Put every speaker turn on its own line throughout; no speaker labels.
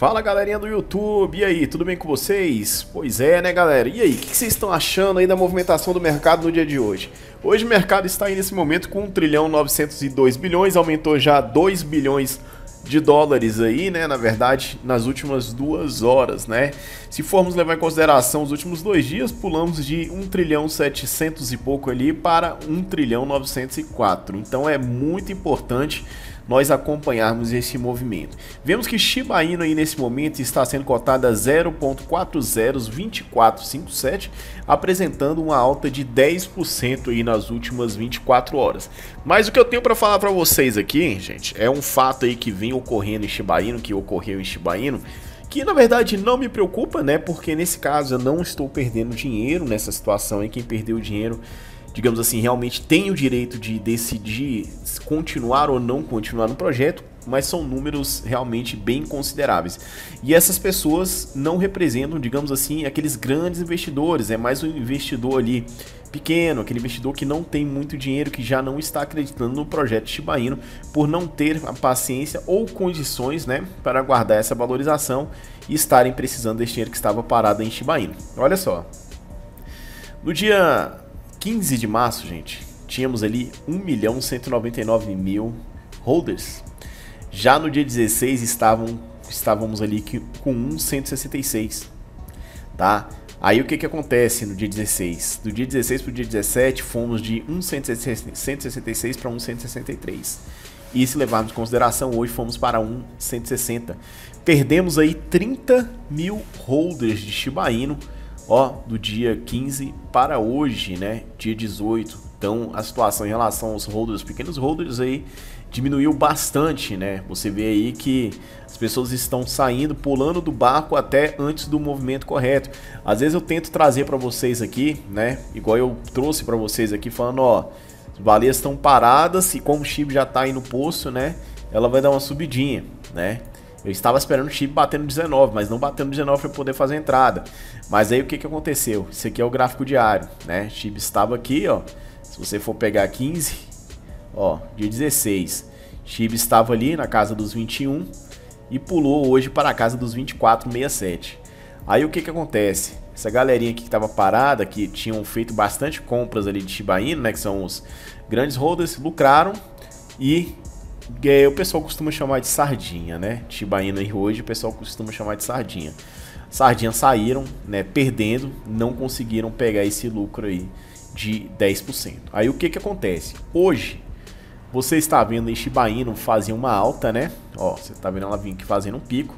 Fala galerinha do YouTube, e aí, tudo bem com vocês? Pois é, né galera? E aí, o que vocês estão achando aí da movimentação do mercado no dia de hoje? Hoje o mercado está aí nesse momento com 1 trilhão 902 bilhões, aumentou já 2 bilhões de dólares aí, né? Na verdade, nas últimas duas horas, né? Se formos levar em consideração os últimos dois dias, pulamos de 1 trilhão 700 e pouco ali para 1 trilhão 904. Então é muito importante nós acompanharmos esse movimento. Vemos que Shiba Inu aí nesse momento está sendo cotada a 0.402457, apresentando uma alta de 10% aí nas últimas 24 horas. Mas o que eu tenho para falar para vocês aqui, gente, é um fato aí que vem ocorrendo em Shiba Inu, que ocorreu em Shiba Inu, que na verdade não me preocupa, né? Porque nesse caso eu não estou perdendo dinheiro nessa situação aí, quem perdeu dinheiro digamos assim, realmente tem o direito de decidir continuar ou não continuar no projeto, mas são números realmente bem consideráveis. E essas pessoas não representam, digamos assim, aqueles grandes investidores, é mais um investidor ali pequeno, aquele investidor que não tem muito dinheiro, que já não está acreditando no projeto Shiba Inu, por não ter a paciência ou condições né, para guardar essa valorização e estarem precisando desse dinheiro que estava parado em Shiba Inu. Olha só, no dia 15 de março, gente, tínhamos ali 1 milhão 199 mil holders. Já no dia 16 estavam, estávamos ali com 166, tá? Aí o que que acontece no dia 16? Do dia 16 para o dia 17 fomos de 166 para 163. E se levarmos em consideração, hoje fomos para 160. Perdemos aí 30 mil holders de Shiba Inu ó, do dia 15 para hoje, né, dia 18. Então a situação em relação aos holders, pequenos holders aí, diminuiu bastante, né? Você vê aí que as pessoas estão saindo, pulando do barco até antes do movimento correto. Às vezes eu tento trazer para vocês aqui, né? Igual eu trouxe para vocês aqui falando, ó, as baleias estão paradas e como o chip já está aí no poço, né? Ela vai dar uma subidinha, né? Eu estava esperando o chip batendo 19, mas não batendo 19 para poder fazer a entrada. Mas aí o que, que aconteceu? Isso aqui é o gráfico diário, né? O chip estava aqui, ó. Se você for pegar 15, ó, dia 16. Chip estava ali na casa dos 21 e pulou hoje para a casa dos 24,67. Aí o que, que acontece? Essa galerinha aqui que estava parada, que tinham feito bastante compras ali de Shiba Inu, né, que são os grandes holders, lucraram e é, o pessoal costuma chamar de sardinha, né? Shiba Inu e hoje o pessoal costuma chamar de sardinha. Sardinhas saíram, né, perdendo, não conseguiram pegar esse lucro aí de 10%. Aí o que que acontece? Hoje, você está vendo em Shiba fazer uma alta, né? Ó, você está vendo ela vir aqui fazendo um pico,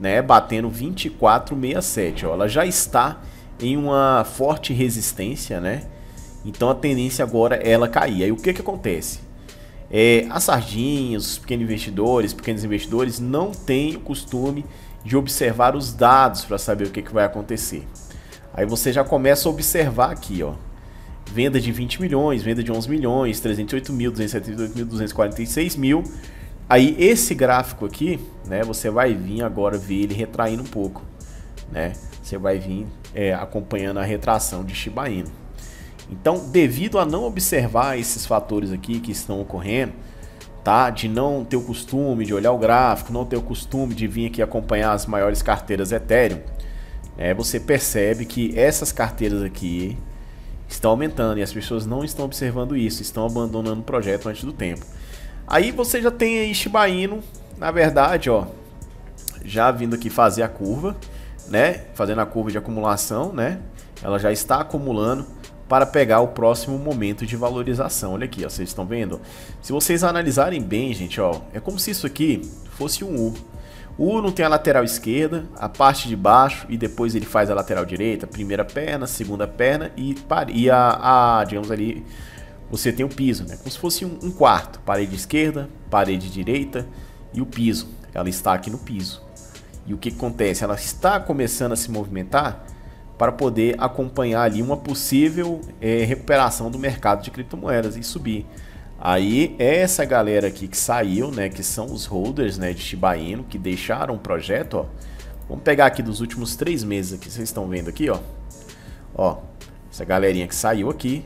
né, batendo 24,67, ó. Ela já está em uma forte resistência, né? Então a tendência agora é ela cair. Aí o que que acontece? É, as sardinhas, os pequenos investidores, pequenos investidores não têm o costume de observar os dados para saber o que, que vai acontecer. Aí você já começa a observar aqui, ó. Venda de 20 milhões, venda de 11 milhões, 308 mil, 278 mil, 246 mil. Aí esse gráfico aqui, né, você vai vir agora ver ele retraindo um pouco, né? Você vai vir é, acompanhando a retração de Shiba Inu. Então, devido a não observar esses fatores aqui que estão ocorrendo, tá? De não ter o costume de olhar o gráfico, não ter o costume de vir aqui acompanhar as maiores carteiras Ethereum, é, você percebe que essas carteiras aqui estão aumentando e as pessoas não estão observando isso, estão abandonando o projeto antes do tempo. Aí você já tem aí Shiba Inu, na verdade, ó, já vindo aqui fazer a curva, né? Fazendo a curva de acumulação, né? Ela já está acumulando para pegar o próximo momento de valorização. Olha aqui, ó, vocês estão vendo? Se vocês analisarem bem, gente, ó, é como se isso aqui fosse um U. O U não tem a lateral esquerda, a parte de baixo e depois ele faz a lateral direita, primeira perna, segunda perna e, e a, a, digamos ali, você tem o piso, né? Como se fosse um, um quarto, parede esquerda, parede direita e o piso. Ela está aqui no piso. E o que acontece? Ela está começando a se movimentar para poder acompanhar ali uma possível é, recuperação do mercado de criptomoedas e subir. Aí essa galera aqui que saiu, né, que são os holders, né, de Shiba Inu, que deixaram o projeto, ó. Vamos pegar aqui dos últimos três meses aqui, vocês estão vendo aqui, ó. Ó, essa galerinha que saiu aqui,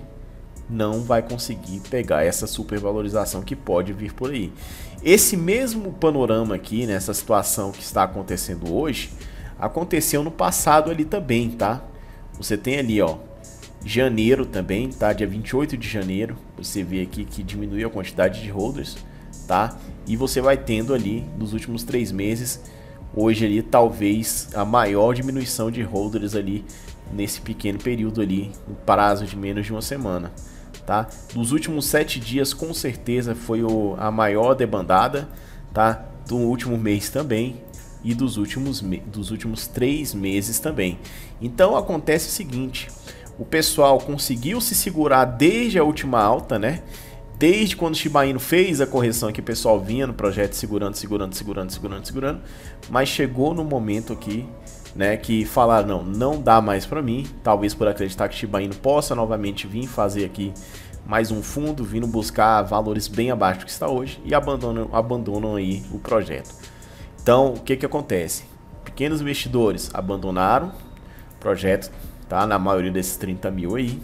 não vai conseguir pegar essa supervalorização que pode vir por aí. Esse mesmo panorama aqui, nessa situação que está acontecendo hoje, aconteceu no passado ali também, tá? Você tem ali, ó, janeiro também, tá? Dia 28 de janeiro, você vê aqui que diminuiu a quantidade de holders, tá? E você vai tendo ali, nos últimos três meses, hoje ali, talvez a maior diminuição de holders ali nesse pequeno período ali, no prazo de menos de uma semana, tá? Dos últimos sete dias, com certeza, foi o, a maior debandada, tá? Do último mês também, e dos últimos, dos últimos três meses também. Então acontece o seguinte: o pessoal conseguiu se segurar desde a última alta, né? Desde quando o Shiba Inu fez a correção que o pessoal vinha no projeto segurando, segurando, segurando, segurando, segurando, mas chegou no momento aqui, né, que falaram, não, não dá mais para mim, talvez por acreditar que Shiba Inu possa novamente vir fazer aqui mais um fundo, vindo buscar valores bem abaixo do que está hoje e abandonam, abandonam aí o projeto. Então, o que que acontece? Pequenos investidores abandonaram o projeto, tá? Na maioria desses 30 mil aí.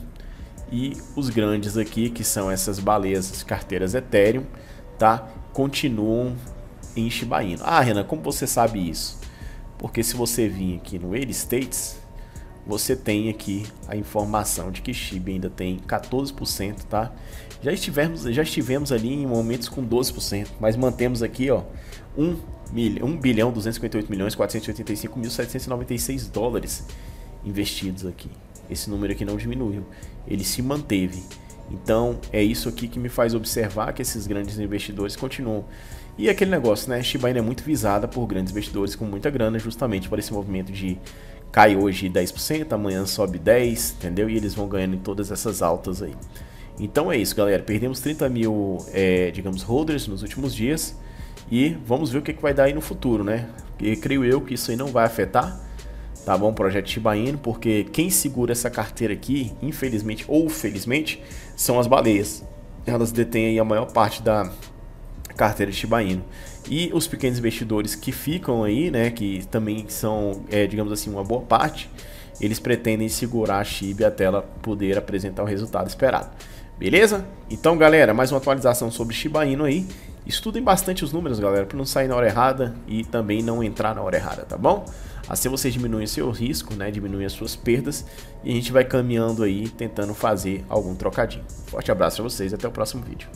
E os grandes aqui, que são essas baleias, carteiras Ethereum, tá? Continuam em Shiba Inu. Ah, Renan, como você sabe isso? Porque se você vir aqui no Aid States, você tem aqui a informação de que Shiba ainda tem 14%, tá? Já estivemos, já estivemos ali em momentos com 12%, mas mantemos aqui, ó, 1, mil, 1 bilhão 258 milhões 485 mil 796 dólares investidos aqui. Esse número aqui não diminuiu, ele se manteve. Então é isso aqui que me faz observar que esses grandes investidores continuam. E aquele negócio, né? Shiba Inu é muito visada por grandes investidores com muita grana, justamente para esse movimento de cai hoje 10%, amanhã sobe 10%, entendeu? E eles vão ganhando em todas essas altas aí. Então é isso, galera. Perdemos 30 mil, é, digamos, holders nos últimos dias. E vamos ver o que, que vai dar aí no futuro, né? E creio eu que isso aí não vai afetar tá bom? Projeto Shiba Inu, porque quem segura essa carteira aqui, infelizmente ou felizmente, são as baleias. Elas detêm aí a maior parte da carteira Shiba Inu. E os pequenos investidores que ficam aí, né, que também são, é, digamos assim, uma boa parte, eles pretendem segurar a Shiba até ela poder apresentar o resultado esperado. Beleza? Então, galera, mais uma atualização sobre Shiba Inu aí. Estudem bastante os números, galera, para não sair na hora errada e também não entrar na hora errada, tá bom? Assim você diminui o seu risco, né? Diminui as suas perdas e a gente vai caminhando aí tentando fazer algum trocadinho. Forte abraço para vocês até o próximo vídeo.